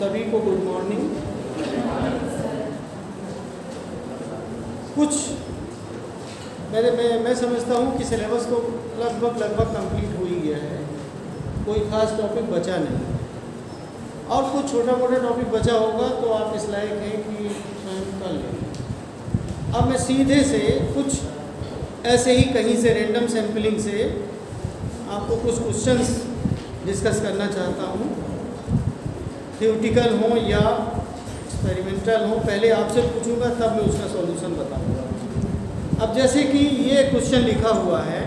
सभी को good morning कुछ मेरे मैं मैं समझता हूँ कि सिलेबस तो लगभग लगभग कंप्लीट हो ही गया है। कोई ख़ास टॉपिक बचा नहीं। और कुछ छोटा मोटा टॉपिक बचा होगा तो आप इस लायक हैं कि स्वयं कर लें। अब मैं सीधे से कुछ ऐसे ही कहीं से रैंडम सैम्पलिंग से आपको कुछ क्वेश्चंस डिस्कस करना चाहता हूँ। थ्योटिकल हो या एक्सपेरिमेंटल हो, पहले आपसे पूछूँगा, तब मैं उसका सॉल्यूशन बताऊँगा। अब जैसे कि ये क्वेश्चन लिखा हुआ है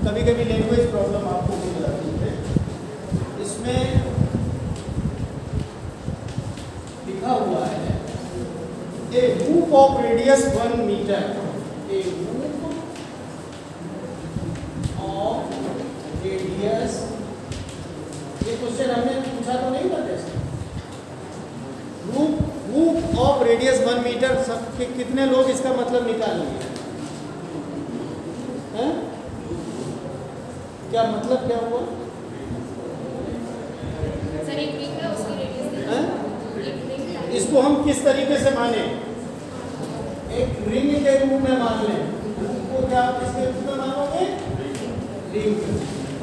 कभी कभी लैंग्वेज प्रॉब्लम आपको मिल जाती है। इसमें लिखा हुआ है a loop of radius one metre a of radius ये क्वेश्चन हमने पूछा तो नहीं था जैसे ऑफ़ रेडियस वन मीटर सब कि, कितने लोग इसका मतलब निकाल हैं? क्या मतलब क्या हुआ? सर एक रिंग है उसकी रेडियस हैं? इसको हम किस तरीके से माने? एक रिंग के रूप में मान लें। को क्या आप किसके रूप में मानोगे? रिंग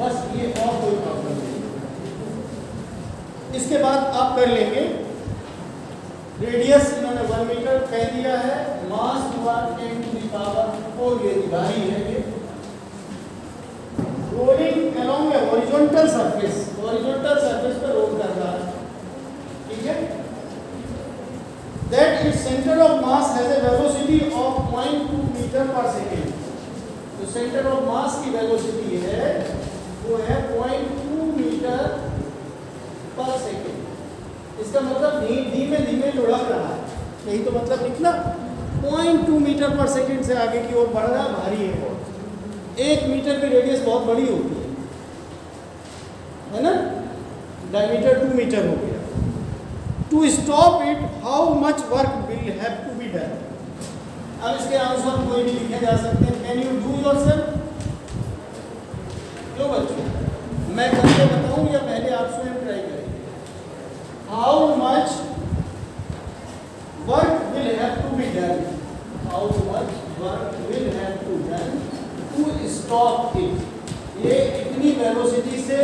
बस ये और कोई प्रॉब्लम नहीं। इसके बाद आप कर लेंगे रेडियस इन्होंने वन मीटर कह दिया है, मास हुआ ten to the power four ये भारी है ये rolling along a horizontal surface horizontal surface पर रोल कर रहा है। ठीक है? That its center of mass has a velocity of 0.2 meter per second. तो center of mass की velocity है, वो है 0.2 मीटर पर सेकेंड इसका मतलब धीमे धीमे लुढ़क रहा है। यही तो मतलब निकला 0.2 मीटर पर सेकेंड से आगे की ओर बढ़ रहा भारी है बहुत एक मीटर की रेडियस बहुत बड़ी होती है। है ना? डायमीटर टू मीटर हो गया। To stop it how much work will have to be done अब इसके आंसर कोई भी लिखे जा सकते हैं। Can you do yourself क्यों बच्चों? मैं करके बताऊँ या पहले आप स्वयं how much work will have to be done how much work will have to done to stop it ये इतनी वेलोसिटी से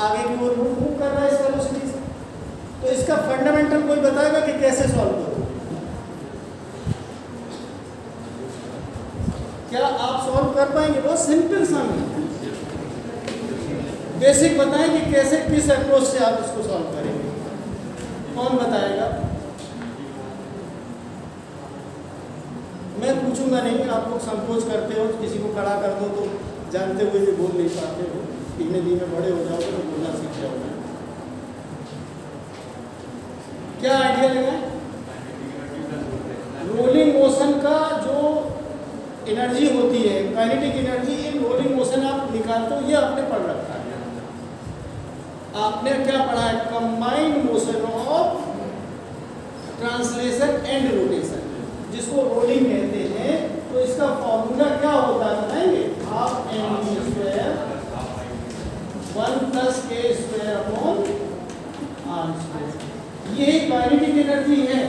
आगे की ओर मूव कर रहा है इस वेलोसिटी से। तो इसका फंडामेंटल कोई बताएगा कि कैसे सॉल्व करो? क्या आप सॉल्व कर पाएँगे? बहुत सिंपल सा है। बेसिक बताएँ कि कैसे, किस अप्रोच से आप इसको सॉल्व करेंगे? कौन बताएगा? मैं पूछूँगा नहीं, आप लोग संकोच करते हो, किसी को खड़ा कर दो तो जानते हुए भी बोल नहीं पाते हो। धीमे धीमे बड़े हो जाओगे तो बोलना सीख जाओगे। क्या आइडिया लगा? रोलिंग मोशन का जो एनर्जी होती है kinetic energy in rolling motion आप निकालते हो, ये आपने पढ़ रखा है। आपने क्या पढ़ा है? Combined motion of translation and rotation जिसको रोलिंग कहते हैं तो इसका फॉर्मूला क्या होता है बताएँगे? हाफ़ काइनेटिक एनर्जी है।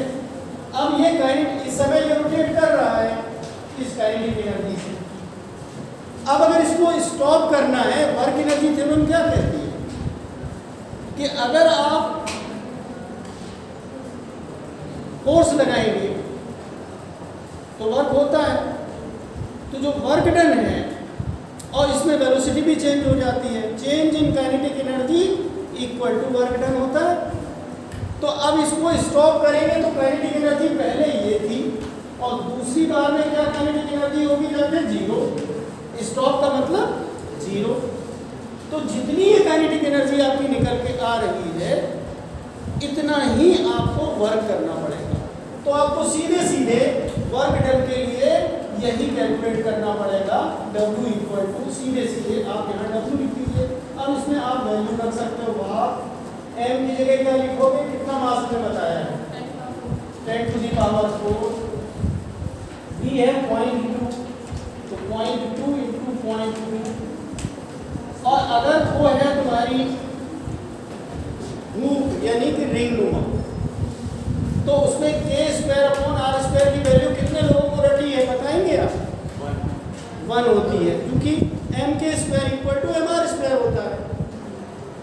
अब ये इस समय ये रोटेट कर रहा है, इस काइनेटिक एनर्जी से। अब अगर इसको स्टॉप करना है वर्क एनर्जी थ्योरम क्या कहते है? कि अगर आप फोर्स लगाएँगे तो वर्क होता है। तो जो वर्क डन है, और इसमें वेलोसिटी भी चेंज हो जाती है। Change in kinetic energy equal to work done होता है। तो अब इसको स्टॉप करेंगे तो काइनेटिक एनर्जी पहले ये थी, और दूसरी बार में क्या काइनेटिक एनर्जी होगी? जब ज़ीरो स्टॉप का मतलब ज़ीरो तो जितनी ये काइनेटिक एनर्जी आपकी निकल के आ रही है, इतना ही आपको वर्क करना पड़ेगा। तो आपको सीधे सीधे वर्क डन के लिए यही कैलकुलेट करना पड़ेगा। W इक्वल टू सीधे सीधे आप यहाँ W लिख दीजिए। अब इसमें आप वैल्यू रख सकते हो, आप एम की जगह क्या लिखोगे? कितना मास में बताया है? Ten to the power four B है पॉइंट टू तो point two into point two और अगर वो है तुम्हारी यानी कि रिंग नुमा तो उसमें K square upon R square की वैल्यू कितने लोगों को रटी है बताएँगे आप? वन होती है क्योंकि M K square equal to M R square होता है।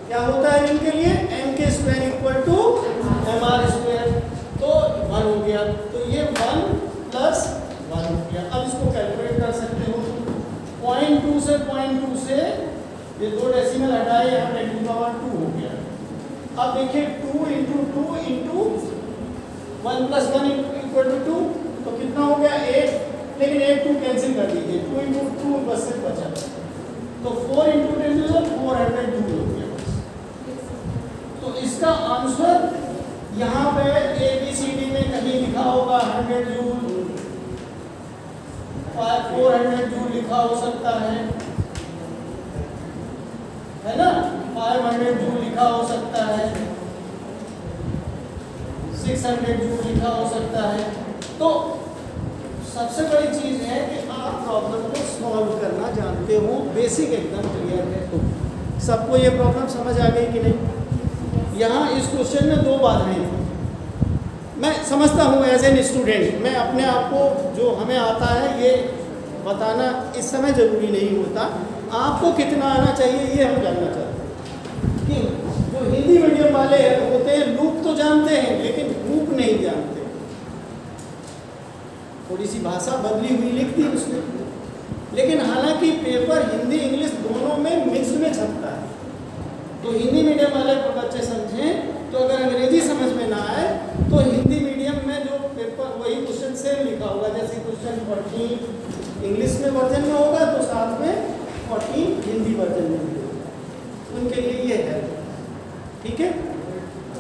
क्या होता है इनके लिए? M K square equal to M R square तो वन हो गया। तो ये वन प्लस वन हो गया। अब इसको कैलकुलेट कर सकते हो। पॉइंट टू से पॉइंट टू से ये दो डेसिमल हटाए, यहाँ टेन टू पावर टू हो गया। अब देखिए two into two into one plus one equal to two तो कितना हो गया एट लेकिन एक टू कैंसिल कर दीजिए। टू इंटू टू बस से बचा। तो four into ten to four hundred joule हो गया। तो इसका आंसर यहाँ पे ए बी सी डी में कहीं लिखा होगा hundred joule four hundred joule लिखा हो सकता है। है ना? फाइव हंड्रेड जूल लिखा हो सकता है। सिक्स हंड्रेड जूल लिखा हो सकता है। तो सबसे बड़ी चीज़ है कि आप प्रॉब्लम को सॉल्व करना जानते हो। बेसिक एकदम क्लियर है। तो सबको ये प्रॉब्लम समझ आ गई कि नहीं? यहाँ इस क्वेश्चन में दो बाधाएँ थी मैं समझता हूँ एज एन स्टूडेंट मैं अपने आप को जो हमें आता है ये बताना इस समय ज़रूरी नहीं होता। आपको कितना आना चाहिए, ये हम जानना चाहते हैं। कि जो हिंदी मीडियम वाले होते हैं लूप तो जानते हैं, लेकिन रूप नहीं जानते। थोड़ी सी भाषा बदली हुई लिख दी उसने। लेकिन हालाँकि पेपर हिंदी इंग्लिश दोनों में मिक्स में छपता है। तो हिंदी मीडियम वाले बच्चे समझें तो अगर अंग्रेज़ी समझ में ना आए तो हिंदी मीडियम में जो पेपर वही क्वेश्चन सेम लिखा होगा। जैसे क्वेश्चन फोर्टीन इंग्लिश में वर्जन में होगा तो साथ में फोर्टीन हिंदी वर्जन में होगा उनके लिए ये है। ठीक है?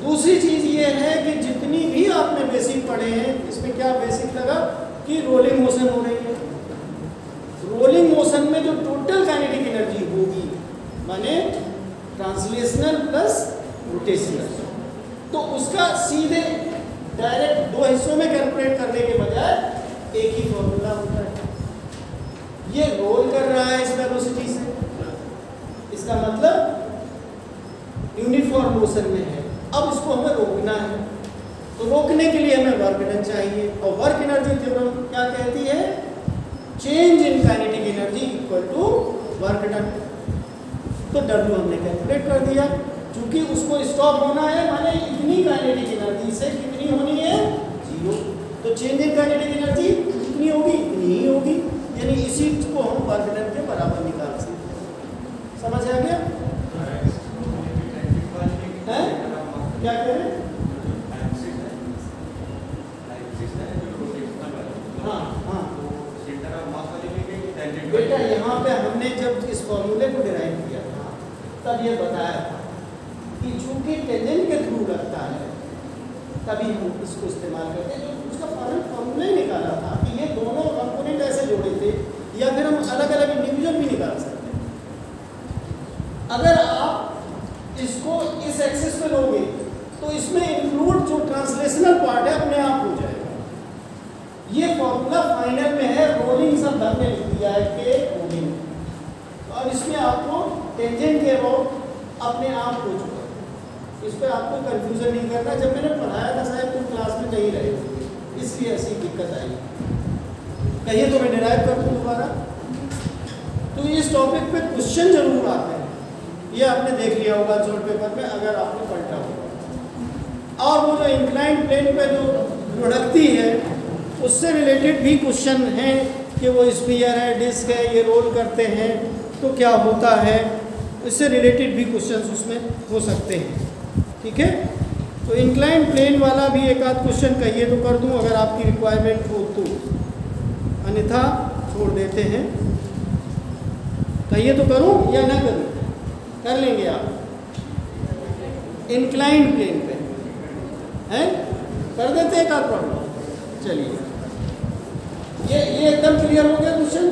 दूसरी चीज़ ये है कि जितनी भी आपने बेसिक पढ़े हैं, इसमें क्या बेसिक लगा? कि रोलिंग मोशन हो रही है। रोलिंग मोशन में जो टोटल काइनेटिक एनर्जी होगी, माने ट्रांसलेशनल प्लस रोटेशनल तो उसका सीधे डायरेक्ट दो हिस्सों में कैलकुलेट करने के बजाय एक ही फॉर्मूला होता है। ये रोल कर रहा है इस वेलोसिटी से। इसका मतलब यूनिफॉर्म मोशन में है। अब इसको हमें रोकना है। तो रोकने के लिए हमें वर्क डन चाहिए। और वर्क एनर्जी थ्योरम क्या कहती है? Change in kinetic energy equal to work done तो डब्ल्यू हमने कैलकुलेट कर दिया। क्योंकि उसको स्टॉप होना है, माने इतनी काइनेटिक एनर्जी से कितनी होनी है? ज़ीरो तो चेंज इन काइनेटिक एनर्जी कितनी होगी? इतनी ही होगी। यानी इसी को हम डन के बराबर निकाल सकते हैं। समझ आ गया? है? क्या कह रहे हाँ? हाँ बेटा, यहाँ पे हमने जब इस फॉर्मूले को डिराइव किया था, तब ये बताया था कि चूँकि टेंजेंट के थ्रू लगता है, तभी हम इसको इस्तेमाल करते हैं, जो उसका फॉर्मूला फॉर्मूला निकाला था कि ये दोनों कंपोनेंट ऐसे जोड़े थे या फिर हम अलग अलग इंडिविजुअल भी निकाल सकते हैं। अगर आप इसको इस एक्सिस पे लोगे तो इसमें इंक्लूड जो ट्रांसलेशनल पार्ट है, अपने आप हो जाएगा। ये फॉर्मूला फाइनल में है रोलिंग सब हमने लिख दिया है के रोलिंग और इसमें आपको टेंजेंट के अबाउट अपने आप हो चुका इस पर आपको कंफ्यूजन नहीं करना। जब मैंने पढ़ाया था शायद तुम क्लास में नहीं रहे इसलिए ऐसी दिक्कत आई। कहिए तो मैं डिराइव कर दूँ दोबारा। तो इस टॉपिक पे क्वेश्चन ज़रूर आते हैं। ये आपने देख लिया होगा जोड़ पेपर में, अगर आपने पलटा होगा। और वो जो इंक्लाइन प्लेन पे जो लुढ़कती है, उससे रिलेटेड भी क्वेश्चन हैं कि वो स्पीयर है डिस्क है, ये रोल करते हैं तो क्या होता है? इससे रिलेटेड भी क्वेश्चंस उसमें हो सकते हैं। ठीक है? तो इंक्लाइन प्लेन वाला भी एक आध क्वेश्चन कहिए तो कर दूँ, अगर आपकी रिक्वायरमेंट हो तो। अन्यथा छोड़ देते हैं। कहिए तो करूँ या ना करूँ? कर लेंगे आप। इंक्लाइन प्लेन पे। हैं? कर देते हैं आध प्रॉब्लम चलिए। ये ये एकदम क्लियर हो गया क्वेश्चन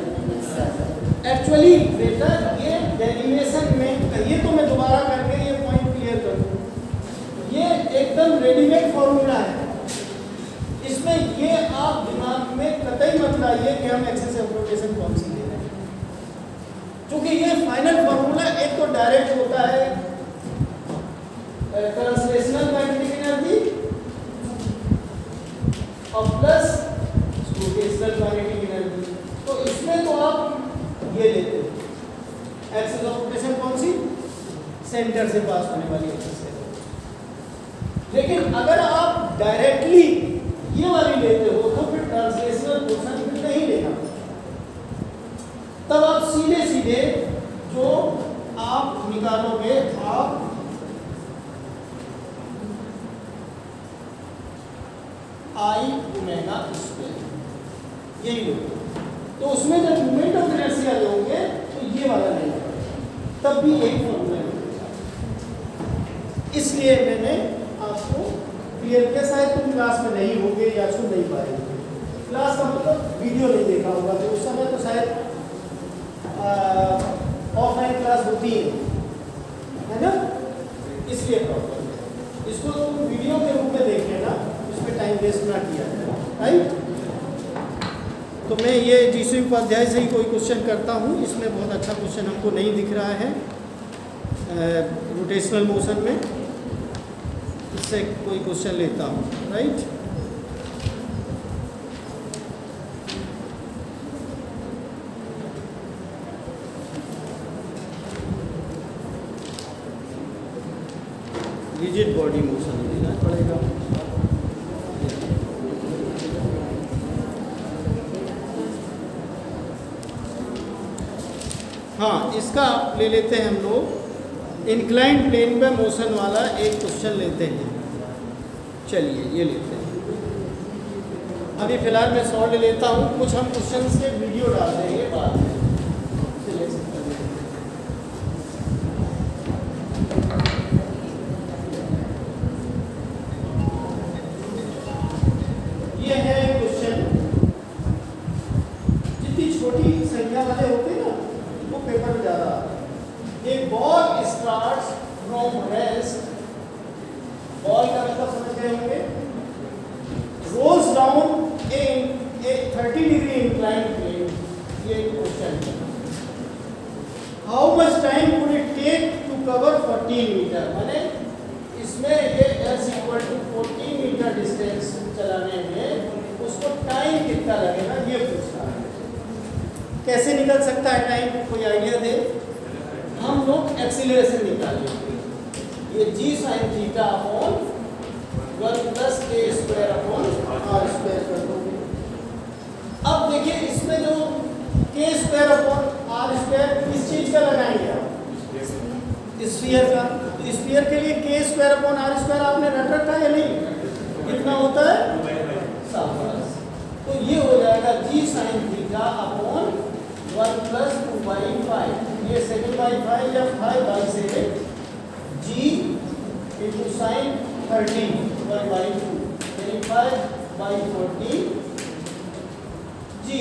एक्चुअली बेटा, ये डेरिवेशन में, कहिए तो मैं दोबारा करके ये पॉइंट क्लियर कर ये एकदम रेडीमेड फॉर्मूला है। इसमें ये आप दिमाग में कतई मत लाइए कि हम एक्सेस ऑफ़ रोटेशन कौन सी हैं। क्योंकि ये फाइनल फॉर्मूला एक तो डायरेक्ट होता है। ट्रांसलेशनल मैग्नेटिक एनर्जी और प्लस रोटेशनल मैग्नेटिक एनर्जी तो इसमें तो आप ये लेते हो। एक्सेस ऑफ़ रोटेशन कौन सी? सेंटर से पास होने वाली एक्सेस है। लेकिन अगर आप डायरेक्टली ये वाली लेते हो तो फिर ट्रांसलेशन सीधे जो आप निकालोगे, आप आई ओमेगा स्क्वायर यही लो तो उसमें जब मोमेंट ऑफ़ इनर्शिया लोगे तो ये वाला नहीं होगा। तब भी एक फॉर्मूला इसलिए मैंने आपको क्लियर किया शायद तुम क्लास में नहीं होगे या सुन नहीं पाएँगे। क्लास का मतलब वीडियो नहीं देखा होगा तो उस समय तो शायद ऑफलाइन क्लास होती है। है ना? इसलिए प्रॉब्लम इसको तुम वीडियो के रूप में देख लेना, इसमें टाइम वेस्ट ना किया राइट तो मैं ये जीसी उपाध्याय से ही कोई क्वेश्चन करता हूँ। इसमें बहुत अच्छा क्वेश्चन हमको नहीं दिख रहा है। रोटेशनल मोशन में इससे कोई क्वेश्चन लेता हूँ। राइट रिजिड बॉडी मोशन देना पड़ेगा। हाँ इसका ले लेते हैं हम लोग। इंक्लाइन प्लेन पे मोशन वाला एक क्वेश्चन लेते हैं। चलिए, ये लेते हैं। अभी फ़िलहाल मैं सॉल्व ले लेता हूँ। कुछ हम क्वेश्चन के वीडियो डाल देंगे बाद में। छोटी संख्या वाले होते हैं ना, वो पेपर में ज़्यादा a ball starts from rest ball का मतलब समझ गए होंगे? Rolls down in a 30 degree incline plane ये क्वेश्चन है। How much time would it take to cover 14 metre माने इसमें ये s equal to 14 metre distance चलाने में उसको टाइम कितना लगेगा? कैसे निकल सकता है टाइम? कोई आइडिया दे? हम लोग एक्सीलरेशन निकालेंगे। ये g sine theta upon one plus K square upon R square कर दोगे। अब देखिए, इसमें जो के स्क्वायर अपॉन आर स्क्वायर किस चीज़ का लगाएँगे आप? स्फीयर का। स्फीयर के लिए के स्क्वायर अपॉन आर स्क्वायर आपने रट रखा है नहीं? कितना होता है? तो ये हो जाएगा g sine theta upon one plus two by five, ये सेवन बाई फाइव या five by seven, g into sine thirteen one by two यानी फाइव बाई फोर्टीन जी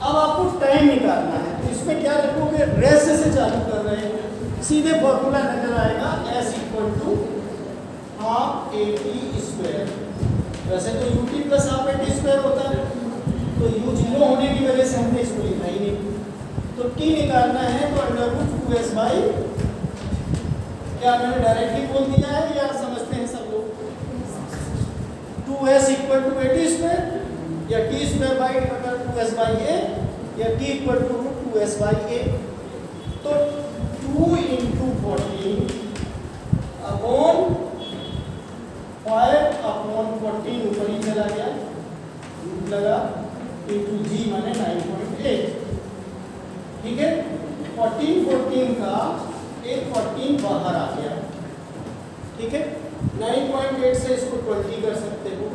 अब आपको टाइम निकालना है तो इसमें क्या रखोगे रेस से चालू कर रहे हैं। सीधे फॉर्मूला नज़र आएगा S equal to half A T square वैसे तो U T plus half A T square होता है। तो यू ज़ीरो होने की वजह से हमने इसको लिखा ही नहीं। तो टी निकालना है तो under root two S by क्या मैंने डायरेक्टली बोल दिया है या समझते हैं सब लोग? Two S equal to A T square या T square by under two S by A या T equal to root two S by A तो two into fourteen upon five upon fourteen ऊपर ही चला गया रूट लगा into जी माने nine point eight ठीक है फोर्टीन फोर्टीन का एक फोर्टीन बाहर आ गया ठीक है नाइन पॉइंट एट से इसको ट्वेंटी कर सकते हो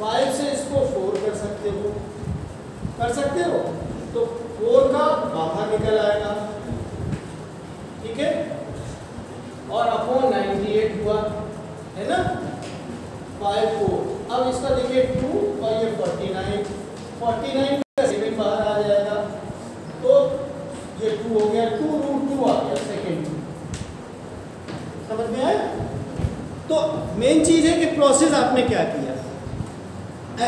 फाइव से इसको फोर कर सकते हो कर सकते हो तो फोर का बाहर निकल आएगा ठीक है और अपॉन 98 हुआ है ना फाइव फोर अब इसका देखिए टू और ये 49 49 का सेवन बाहर आ जाएगा तो ये टू हो गया टू रूट टू आ गया सेकेंड समझ में आया तो मेन चीज़ है कि प्रोसेस आपने क्या किया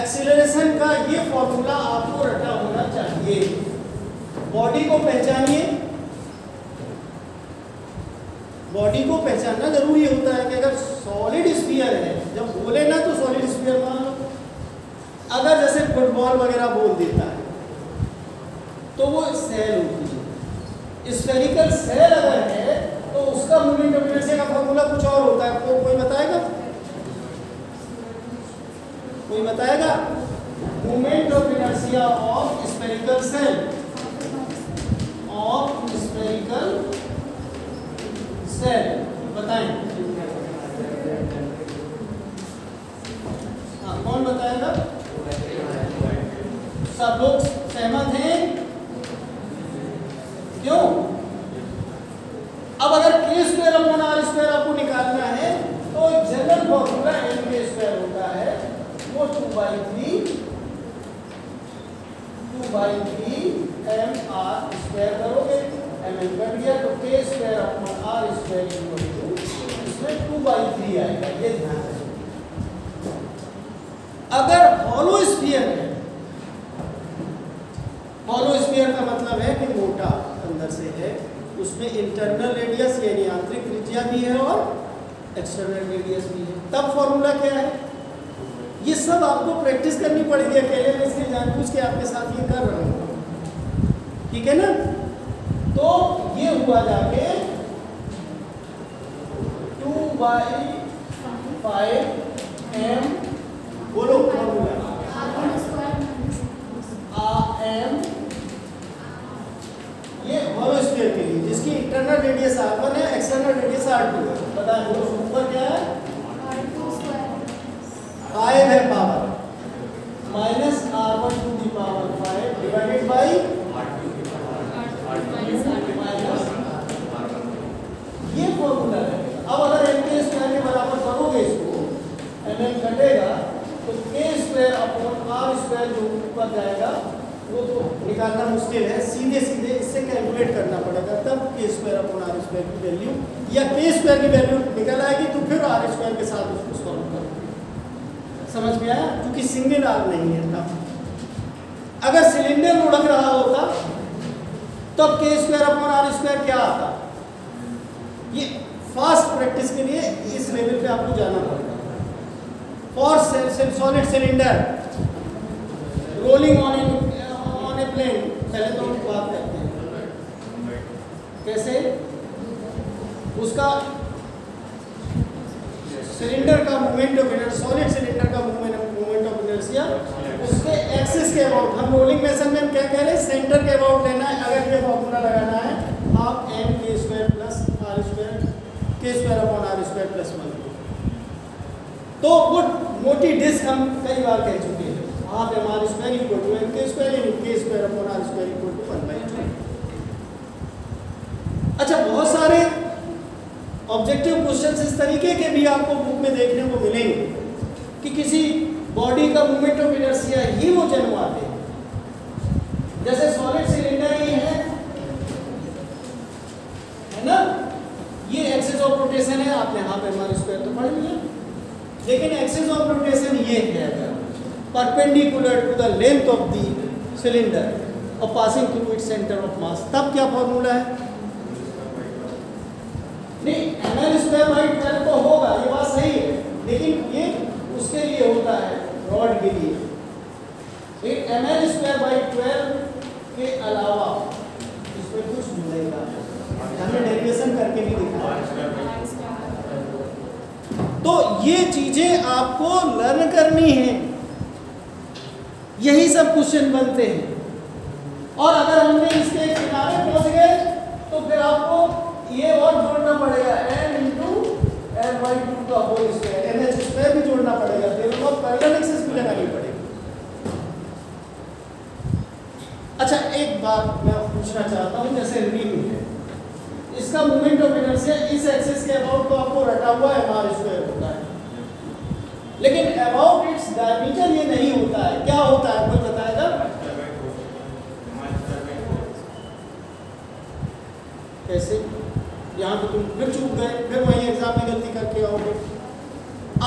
एक्सीलरेशन का ये फॉर्मूला आपको रटा होना चाहिए बॉडी को पहचानिए। बॉडी को पहचानना ज़रूरी होता है कि अगर सॉलिड स्फीयर है जब बोले ना तो सॉलिड स्फीयर मान। लो फुटबॉल वगैरह बोल देता है तो वो सेल होती है। स्फेरिकल सेल अगर है तो उसका मूवमेंट ऑफ़ का फॉर्मूला कुछ और होता है। को, कोई बताएगा? कोई बताएगा? Movement of inertia of spherical shell of shell बताएँ। हाँ कौन बताएगा? सब लोग सहमत हैं? क्यों? अब अगर के स्क्वायर अपॉन आर स्क्वायर आपको निकालना है तो general formula M K square होता है। वो two by three two by three M R square करोगे। एम एम कट गया तो K square upon R square equal to इसमें टू बाई थ्री आएगा, ये ध्यान रखें अगर हॉलो स्फीयर है हॉलो स्फीयर का मतलब है कि मोटा अंदर से है, उसमें इंटरनल रेडियस यानी आंतरिक त्रिज्या भी है और एक्सटर्नल रेडियस भी है। तब फॉर्मूला क्या है? ये सब आपको प्रैक्टिस करनी पड़ेगी अकेले में, इसलिए जानबूझ के आपके साथ ये कर रहा हूँ। ठीक है ना? तो ये हुआ जाके टू बाई फाइव एम बोलो एम ये हॉलो स्फीयर के लिए, जिसकी इंटरनल रेडियस r1 है एक्सटर्नल रेडियस आर टू है। बताएँ बोलो ऊपर क्या है फाइव है power minus R one to the power five divided by ये फॉर्मूला है अब अगर एम के स्क्वायर के बराबर करोगे इसको एम एम घटेगा तो K square upon R square जो ऊपर जाएगा वो तो निकालना मुश्किल है सीधे सीधे इससे कैलकुलेट करना पड़ेगा तब K square upon R square की वैल्यू या के स्क्वायर की वैल्यू निकल आएगी तो फिर आर स्क्वायर के साथ उसको सॉल्व करो समझ में आया क्योंकि सिंगल आर नहीं है तब अगर सिलेंडर लुढ़क रहा होता तब K square upon R square क्या आता ये फास्ट प्रैक्टिस के लिए इस लेवल पे आपको जाना पड़ेगा for solid cylinder rolling on on a plane पहले तो हम बात करते हैं कैसे उसका सिलेंडर का movement of inertia solid cylinder का मूवमेंट मूवमेंट ऑफ़ इनर्शिया उसके एक्सिस के अबाउट हम रोलिंग मेथड में क्या कह रहे हैं? सेंटर के अबाउट लेना है। अगर ये फॉर्मूला लगाना है half M K square plus R square K square upon R square plus one तो वो मोटी डिस्क हम कई बार कह चुके हैं। Half M R square equal to M K square यानी K square upon R square equal to one by two अच्छा बहुत सारे ऑब्जेक्टिव क्वेश्चन इस तरीके के भी आपको बुक में देखने को मिलेंगे कि किसी बॉडी का मूवमेंट ऑफ़ इनर्शिया ही वो जनवाते हैं। जैसे सॉलिड सिलेंडर ही है है ना? ये एक्सेस ऑफ़ रोटेशन है आपने हाफ़ एम आर स्क्वायर तो पढ़ लिया लेकिन एक्सेस ऑफ़ रोटेशन ये है perpendicular to the length of the cylinder और passing through it centre of mass तब क्या फॉर्मूला है? नहीं एम स्क्वायर बाई ट्वेल्व तो होगा, ये बात सही है, लेकिन ये उसके लिए होता है रॉड के लिए। M L square by twelve के अलावा इसमें कुछ मिलेगा हमने डेरिवेशन करके भी दिखाया। तो ये चीज़ें आपको लर्न करनी है। यही सब क्वेश्चन बनते हैं। और अगर हमने इसके किनारे पहुँच गए तो फिर आपको ये और जोड़ना पड़ेगा N into N by two का whole square N H square भी जोड़ना पड़ेगा फिर उसको पैरेलल एक्सिस भी लगानी पड़ेगी। अच्छा एक बात मैं पूछना चाहता हूँ, जैसे रिंग है। इसका मूवमेंट ऑफ़ इनर्शिया इस एक्सिस के अबाउट तो आपको रटा हुआ एम आर स्क्वायर होता है। लेकिन अबाउट इट्स डायमीटर ये नहीं होता है क्या होता है कोई बताएगा कैसे यहाँ पे तुम फिर चूक गए फिर वही एग्ज़ाम में गलती करके आओगे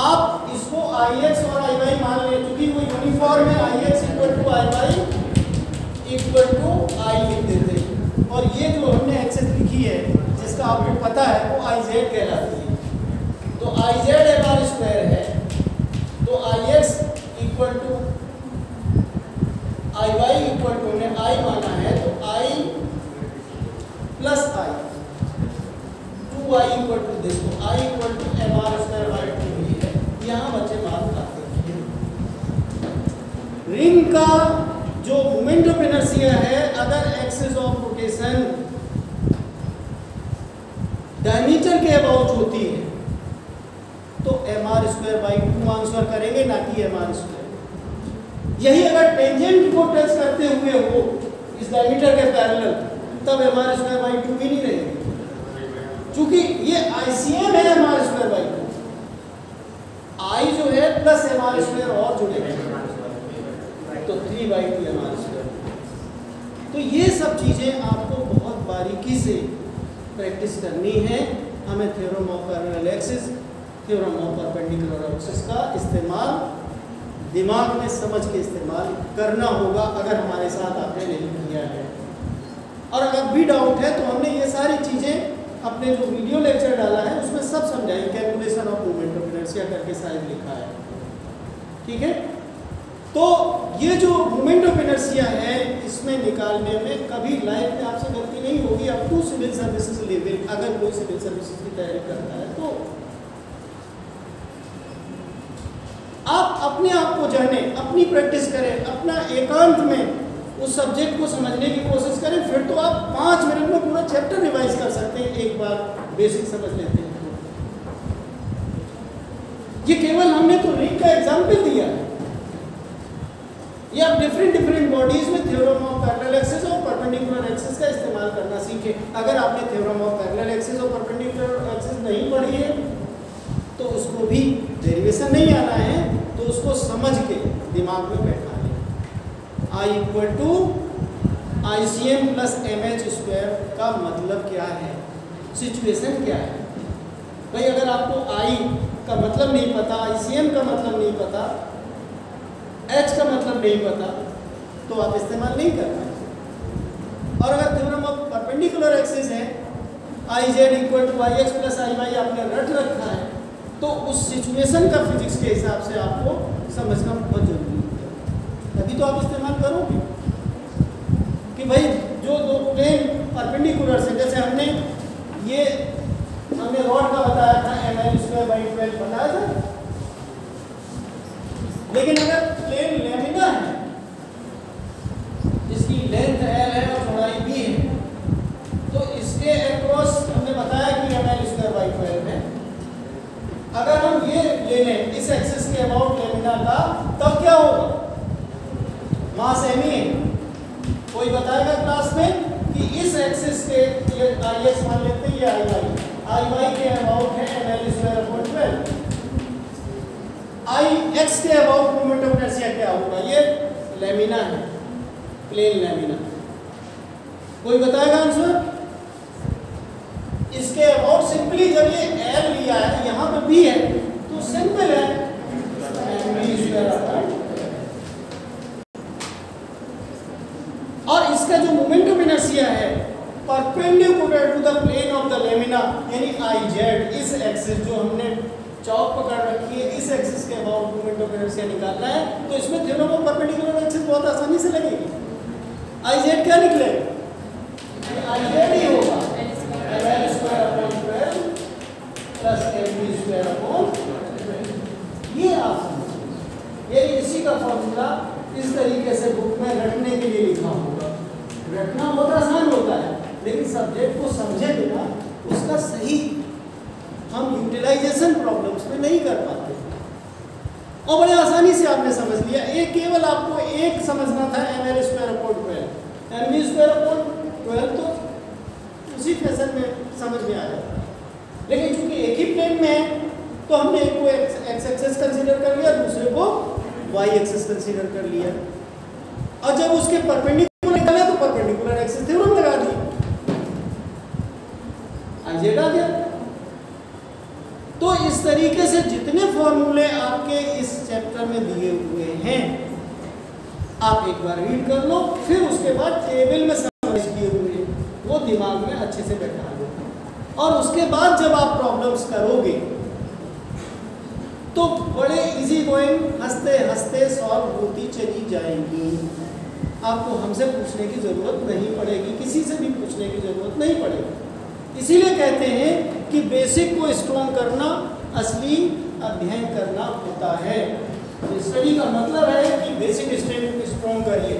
आप इसको आई एक्स और आई वाई मान लें क्योंकि वो यूनिफॉर्म है I X equal to I Y equal to I लिख देते हैं और ये जो हमने एक्सेस लिखी है जिसका आपको पता है वो आई जेड कहलाती है तो I Z M R square है तो आई एक्स इक्वल टू का जो मोमेंट ऑफ़ इनर्शिया है अगर एक्सिस ऑफ़ रोटेशन डायमीटर के अबाउट होती है तो M R square by two answer करेंगे, ना कि एम आर स्क्वायर यही अगर टेंजेंट को टच करते हुए हो, इस डायमीटर के पैरेलल तब M R square by two भी नहीं रहेगी। क्योंकि ये आईसीएम है M R square by two I जो है प्लस एम आर स्क्वायर और जुड़ेगा। तो three by two M R square तो ये सब चीज़ें आपको बहुत बारीकी से प्रैक्टिस करनी है। हमें theorem parallel axis theorem of perpendicular axis का इस्तेमाल दिमाग में समझ के इस्तेमाल करना होगा, अगर हमारे साथ आपने नहीं किया है। और अगर भी डाउट है तो हमने ये सारी चीज़ें अपने जो वीडियो लेक्चर डाला है, उसमें सब समझाई calculation of movement of inertia करके शायद लिखा है। ठीक है? तो ये जो मूवमेंट ऑफ़ इनर्शिया है, इसमें निकालने में कभी लाइफ में आपसे गलती नहीं होगी। टू सिविल सर्विसेज़ लेवल अगर कोई सिविल सर्विसेज़ की तैयारी करता है तो आप अपने आप को जाने, अपनी प्रैक्टिस करें, अपना एकांत में उस सब्जेक्ट को समझने की कोशिश करें, फिर तो आप पाँच मिनट में पूरा चैप्टर रिवाइज कर सकते हैं, एक बार बेसिक समझ लेते हैं। ये केवल हमने तो रिंग का एग्ज़ाम्पल दिया। है ये आप डिफरेंट डिफरेंट बॉडीज में थ्योरम ऑफ़ पैरेलल एक्सिस और परपेंडिकुलर एक्सेस का इस्तेमाल करना सीखें। अगर आपने थ्योरम ऑफ़ पैरेलल एक्सिस और परपेंडिकुलर एक्सिस नहीं पढ़ी है तो उसको भी डेरिवेशन नहीं आना है। तो उसको समझ के दिमाग में बैठा लें। I equal to I C M plus M H square का मतलब क्या है? सिचुएशन क्या है? भाई, अगर आपको आई का मतलब नहीं पता आई सी एम का मतलब नहीं पता एच का मतलब नहीं पता तो आप इस्तेमाल नहीं कर पाए और अगर थ्योरम ऑफ़ परपेंडिकुलर एक्सिस है I Z equal to I X plus I Y आपने रट रखा है तो उस सिचुएशन का फिजिक्स के हिसाब से आपको समझना बहुत ज़रूरी है। तभी तो आप इस्तेमाल करोगे। कि भाई, जो दो प्लेन परपेंडिकुलर से, जैसे हमने ये, हमने रॉड का बताया था M L square by twelve बताया था? लेकिन अगर प्लेन लेमिना है इसकी लेंथ एल है और चौड़ाई बी है तो इसके अक्रॉस हमने बताया कि M L square by twelve है अगर हम ये ले लें इस एक्सिस के अबाउट लेमिना का, तब क्या होगा? मास एम ही है कोई बताएगा क्लास में कि इस एक्सिस के, ये आई एक्स मान लेते हैं, ये आई वाई आई वाई के अबाउट है M L square upon twelve I X के अबाउट मोमेंट ऑफ़ इनर्शिया क्या होगा ये लेमिना है प्लेन लेमिना कोई बताएगा आंसर इसके अबाउट सिंपली जब ये एल लिया है, यहाँ पे बी है तो सिंपल है। और इसका जो मोमेंट ऑफ़ इनर्शिया है perpendicular to the plane of the lamina यानी आई जेड इस एक्सिस जो हमने चौक पकड़ रखी है, इस एक्सिस के अबाउट मोमेंट ऑफ़ इनर्शिया निकालना है तो इसमें थ्योरम ऑफ़ परपेंडिकुलर एक्सिस बहुत आसानी से लगेगी। आई जेड क्या निकलेगा आई जेड ही होगा। L square upon twelve plus M B square upon ये आप समझिए ये इसी का फॉर्मूला इस तरीके से बुक में रखने के लिए लिखा होगा रखना बहुत आसान होता है लेकिन सब्जेक्ट को समझे बिना उसका सही हम यूटिलाइजेशन प्रॉब्लम्स में नहीं कर पाते और बड़े आसानी से आपने समझ लिया एक केवल आपको एक समझना था M L square upon twelve M B square upon twelve तो उसी फ़ैशन में समझ में आ जाता है। लेकिन चूँकि एक ही प्लेन में है तो हमने एक को एक्स एक्सेस कंसीडर कर लिया दूसरे को वाई एक्सेस कंसीडर कर लिया। और जब उसके परपेंडिकुलर निकाले तो परपेंडिकुलर एक्सेस थ्योरम लगा दिया। आइजेड आ गया। तो इस तरीके से जितने फॉर्मूले आपके इस चैप्टर में दिए हुए हैं, आप एक बार रीड कर लो, फिर उसके बाद टेबल में समझ किए दिमाग में अच्छे से बैठा लो। और उसके बाद जब आप प्रॉब्लम्स करोगे तो बड़े इजी गोइंग हँसते हँसते सॉल्व होती चली जाएँगी। आपको हमसे पूछने की ज़रूरत नहीं पड़ेगी, किसी से भी पूछने की ज़रूरत नहीं पड़ेगी। इसीलिए कहते हैं कि बेसिक को स्ट्रॉन्ग करना, असली अध्ययन करना होता है। स्टडी का मतलब है कि बेसिक स्ट्रेंथ स्ट्रॉन्ग करिए।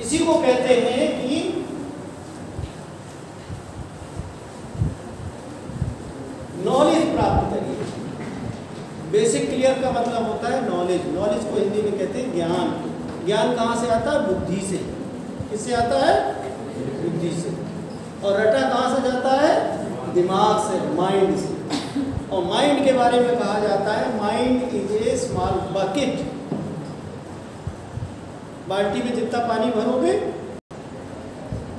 इसी को कहते हैं कि नॉलेज प्राप्त करिए बेसिक क्लियर का मतलब होता है नॉलेज नॉलेज को हिंदी में कहते हैं ज्ञान। ज्ञान कहाँ से आता है? बुद्धि से। किससे आता है? बुद्धि से। और रटा कहाँ से जाता है? दिमाग से माइंड से। और माइंड के बारे में कहा जाता है mind is a small bucket बाल्टी में जितना पानी भरोगे,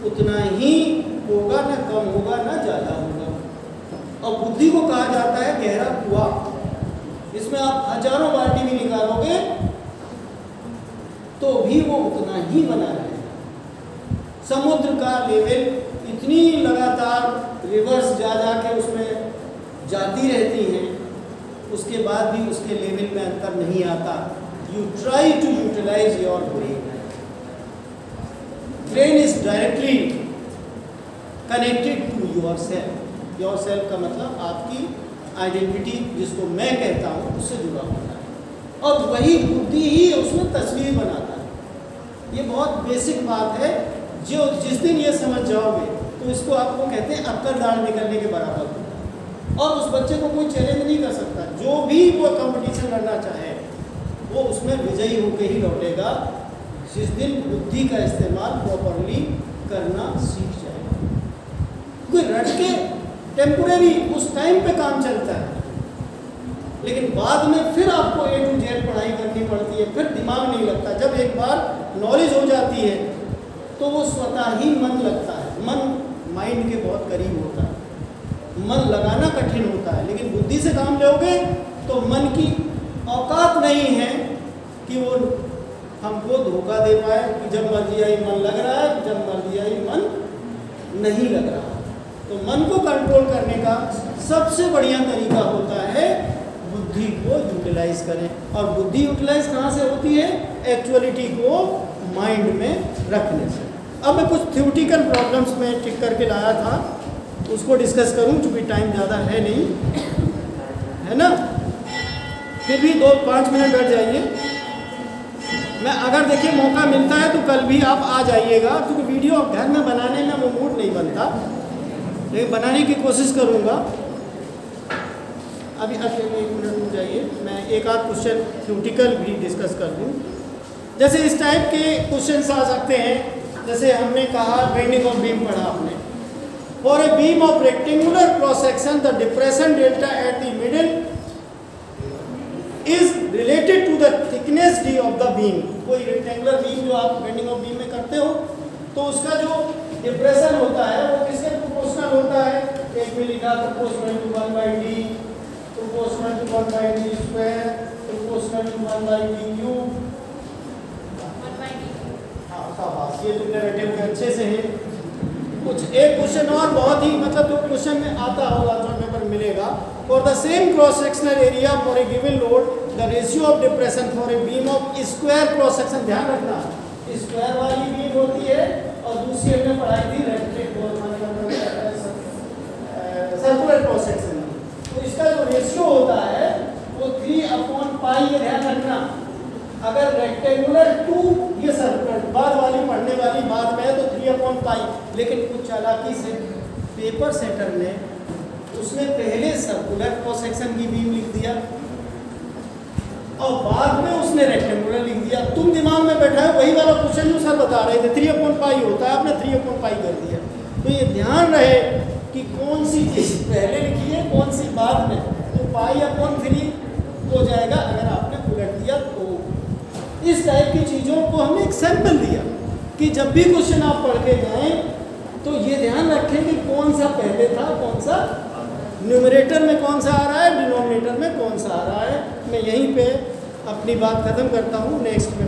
उतना ही होगा, ना कम होगा, ना ज़्यादा होगा। और बुद्धि को कहा जाता है गहरा कुआ। इसमें आप हज़ारों बाल्टी भी निकालोगे तो भी वो उतना ही बना रहेगा। समुद्र का लेवल इतनी लगातार रिवर्स जा जा के उसमें जाती रहती है, उसके बाद भी उसके लेवल में अंतर नहीं आता। You try to utilize your brain brain is directly connected to yourself yourself का मतलब आपकी आइडेंटिटी जिसको मैं कहता हूँ, उससे जुड़ा होता है। और वही बुद्धि ही उसमें तस्वीर बनाता है। ये बहुत बेसिक बात है। जो जिस दिन ये समझ जाओगे तो इसको आपको कहते हैं अक्कर दाढ़ निकलने के बराबर होता और उस बच्चे को कोई चैलेंज नहीं कर सकता। जो भी वो कंपटीशन लड़ना चाहे, वो उसमें विजयी होकर ही लौटेगा। जिस दिन बुद्धि का इस्तेमाल प्रॉपरली करना सीख जाएगा। कोई रट के टेम्पोरेरी उस टाइम पे काम चलता है। लेकिन बाद में फिर आपको ए टू जेड पढ़ाई करनी पड़ती है, फिर दिमाग नहीं लगता। जब एक बार नॉलेज हो जाती है तो वो स्वतः ही मन लगता है। मन माइंड के बहुत करीब होता है। मन लगाना कठिन होता है, लेकिन बुद्धि से काम लोगे तो मन की औकात नहीं है कि वो हमको धोखा दे पाए कि जब मर्ज़ी आई मन लग रहा है, जब मर्ज़ी आई मन नहीं लग रहा। तो मन को कंट्रोल करने का सबसे बढ़िया तरीका होता है बुद्धि को यूटिलाइज करें। और बुद्धि यूटिलाइज कहाँ से होती है? एक्चुअलिटी को माइंड में रखने से। अब मैं कुछ थ्योटिकल प्रॉब्लम्स में टिक करके लाया था, उसको डिस्कस करूँ क्योंकि टाइम ज़्यादा है नहीं। है ना? फिर भी दो, पाँच मिनट बैठ जाइए। मैं अगर देखिए मौका मिलता है तो कल भी आप आ जाइएगा, क्योंकि वीडियो घर में बनाने में वो मूड नहीं बनता। लेकिन बनाने की कोशिश करूँगा। अभी अभी एक मिनट रुक जाइए। मैं एक आध क्वेश्चन थ्योटिकल भी डिस्कस कर दूँ जैसे इस टाइप के क्वेश्चन आ सकते हैं। जैसे हमने कहा बेंडिंग ऑफ़ बीम पढ़ा आपने for a beam of rectangular cross section the depression delta at the middle is related to the thickness D of the beam कोई रेक्टेंगुलर बीम जो आप बेंडिंग ऑफ़ बीम में करते हो तो उसका जो डिप्रेशन होता है वो किसके प्रोपोर्शनल होता है? एक में लिखा proportional to one by D proportional to one by D square proportional to one by D cube. हाँ शाबाश ये तो नैरेटिव के अच्छे से है। कुछ एक क्वेश्चन और बहुत ही मतलब जो क्वेश्चन में आता होगा जो पेपर मिलेगा for the same cross sectional area for a given load the ratio of depression for a beam of square cross section ध्यान रखना। स्क्वायर वाली बीम होती है और दूसरी हमने पढ़ाई थी सर्कुलर क्रॉस सेक्शन तो इसका जो रेशियो होता है वो थ्री अपॉन पाई ये ध्यान रखना अगर रेक्टेंगुलर टू ये सर्कुलर बाद वाली पढ़ने वाली बात में है तो थ्री अपॉन पाई लेकिन कुछ चालाकी से पेपर सेटर ने उसने पहले सर्कुलर क्रॉस सेक्शन की बीम लिख दिया और बाद में उसने रेक्टेंगुलर लिख दिया तुम दिमाग में बैठा है वही वाला क्वेश्चन जो सर बता रहे थे थ्री अपॉन पाई होता है आपने थ्री अपॉन पाई कर दिया तो ये ध्यान रहे कि कौन सी चीज़ पहले लिखी है कौन सी बाद में तो पाई अपॉन थ्री हो जाएगा अगर आपने उलट दिया तो इस टाइप की चीज़ों को हमने एक सैंपल दिया कि जब भी क्वेश्चन आप पढ़ के जाएँ तो ये ध्यान रखें कि कौन सा पहले था, कौन सा न्यूमरेटर में कौन सा आ रहा है डिनोमिनेटर में कौन सा आ रहा है। मैं यहीं पे अपनी बात ख़त्म करता हूँ नेक्स्ट में